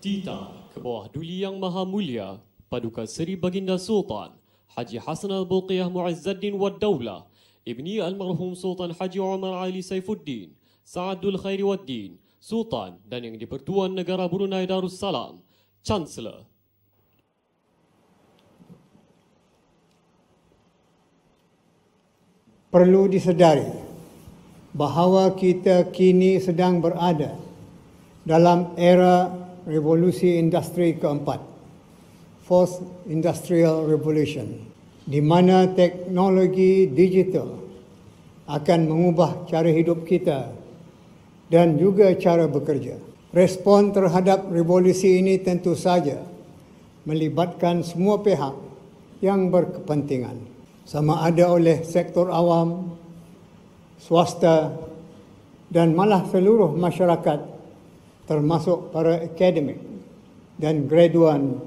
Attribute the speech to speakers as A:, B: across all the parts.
A: Tita ke bawah duli yang maha mulia Paduka Seri Baginda Sultan Haji Hasan Al-Bulqiyah Muazzaddin Wad Daulah Ibni Almarhum Sultan Haji Umar Ali Saifuddin Sa'adul Khairi Waddin Sultan dan yang di-Pertuan Negara Brunei Darussalam Chancellor.
B: Perlu disedari bahawa kita kini sedang berada dalam era revolusi industri keempat, Fourth Industrial Revolution, di mana teknologi digital akan mengubah cara hidup kita dan juga cara bekerja. Respon terhadap revolusi ini tentu saja melibatkan semua pihak yang berkepentingan sama ada oleh sektor awam, swasta dan malah seluruh masyarakat termasuk para akademik dan graduan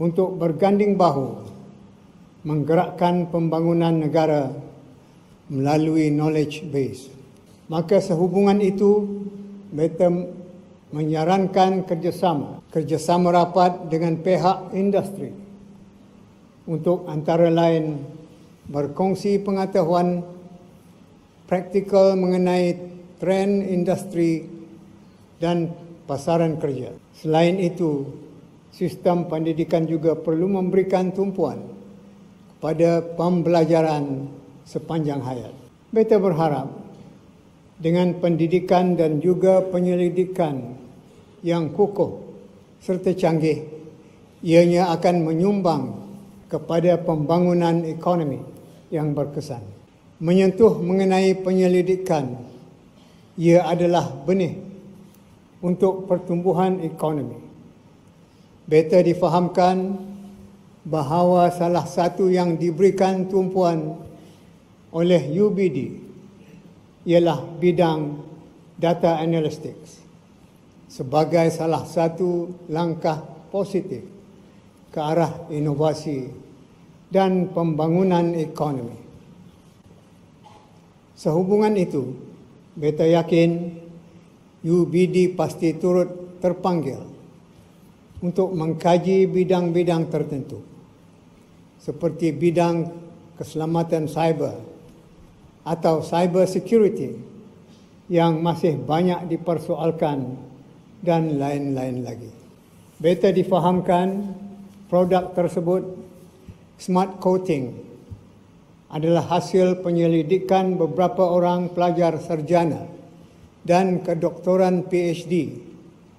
B: untuk berganding bahu menggerakkan pembangunan negara melalui knowledge base. Maka sehubungan itu, Beta menyarankan kerjasama, kerjasama rapat dengan pihak industri untuk antara lain berkongsi pengetahuan praktikal mengenai trend industri dan pasaran kerja. Selain itu, sistem pendidikan juga perlu memberikan tumpuan pada pembelajaran sepanjang hayat. Beta berharap dengan pendidikan dan juga penyelidikan yang kukuh serta canggih, ianya akan menyumbang kepada pembangunan ekonomi yang berkesan. Menyentuh mengenai penyelidikan, ia adalah benih untuk pertumbuhan ekonomi. Beta difahamkan bahawa salah satu yang diberikan tumpuan oleh UBD ialah bidang data analytics sebagai salah satu langkah positif ke arah inovasi dan pembangunan ekonomi. Sehubungan itu, beta yakin UBD pasti turut terpanggil untuk mengkaji bidang-bidang tertentu seperti bidang keselamatan cyber atau cyber security yang masih banyak dipersoalkan dan lain-lain lagi. Beta difahamkan produk tersebut smart coating adalah hasil penyelidikan beberapa orang pelajar sarjana dan kedoktoran PhD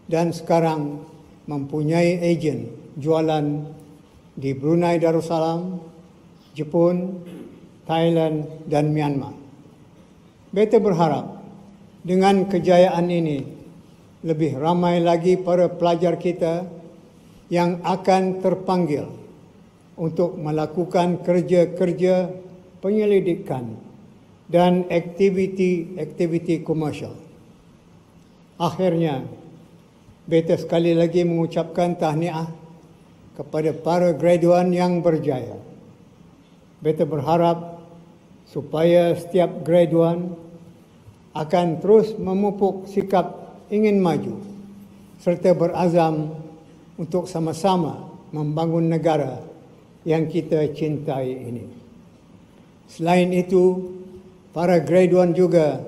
B: dan sekarang mempunyai ejen jualan di Brunei Darussalam, Jepun, Thailand dan Myanmar. Beta berharap dengan kejayaan ini lebih ramai lagi para pelajar kita yang akan terpanggil untuk melakukan kerja-kerja penyelidikan dan aktiviti-aktiviti komersial. Akhirnya, beta sekali lagi mengucapkan tahniah kepada para graduan yang berjaya. Beta berharap supaya setiap graduan akan terus memupuk sikap ingin maju serta berazam untuk sama-sama membangun negara yang kita cintai ini. Selain itu, para graduan juga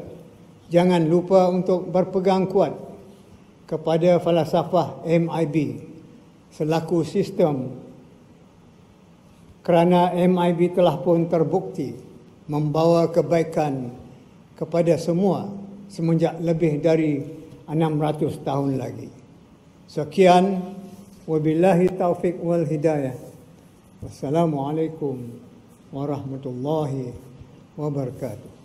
B: jangan lupa untuk berpegang kuat kepada falsafah MIB selaku sistem kerana MIB telah pun terbukti membawa kebaikan kepada semua semenjak lebih dari 600 tahun lagi. Sekian Wabillahi taufiq wal hidayah. Wassalamualaikum warahmatullahi wabarakatuh.